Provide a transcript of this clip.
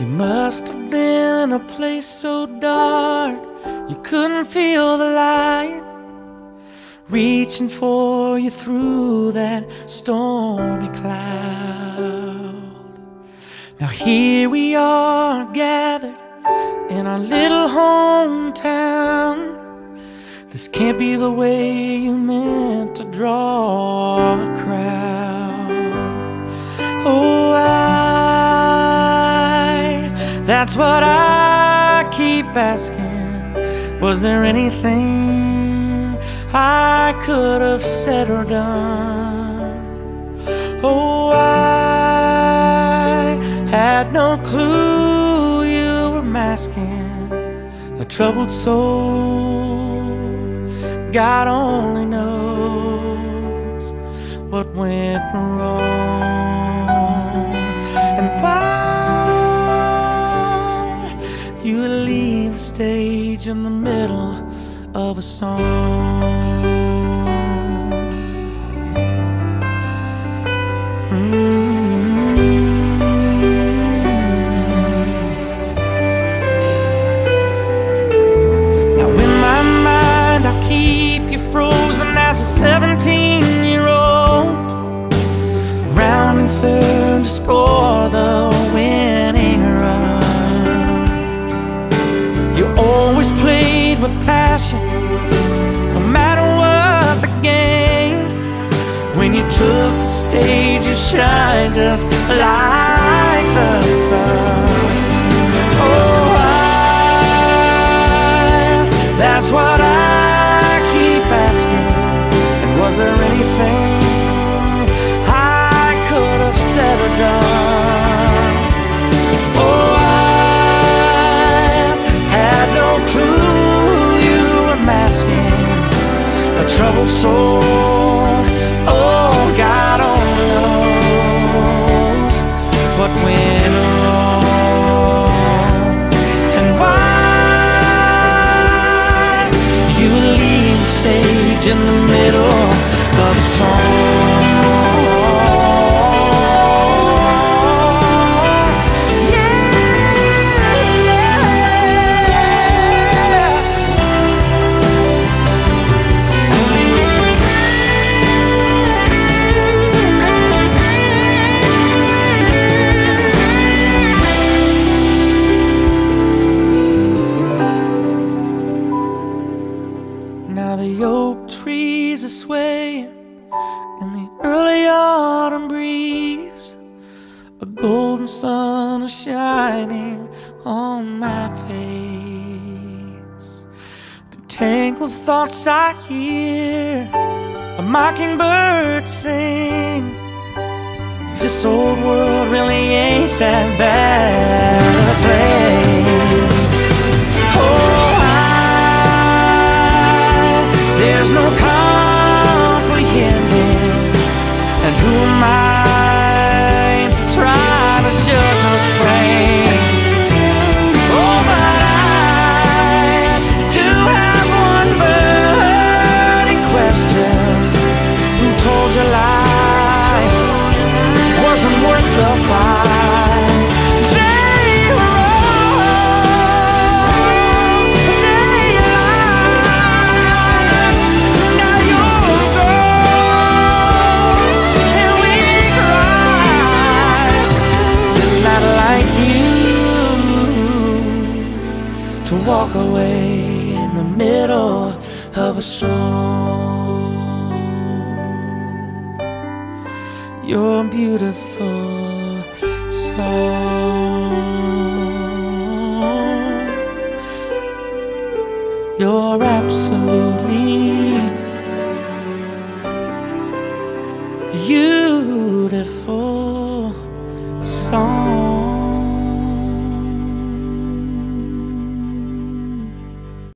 in a place so dark you couldn't feel the light reaching for you through that stormy cloud. Now here we are gathered in our little hometown. This can't be the way you meant to draw that's what I keep asking. Was there anything I could have said or done? Oh, I had no clue you were masking a troubled soul. God only knows what went wrong in the middle of a song. Passion No matter what the game. When you took the stage you shine just like troubled soul. Oh, God only knows what went wrong and why you leave the stage in the middle of a song. Autumn breeze. A golden sun is shining on my face. Through tangled thoughts, I hear a mockingbird sing. This old world really ain't that bad to walk away in the middle of a song. Your beautiful song. You're absolutely beautiful song.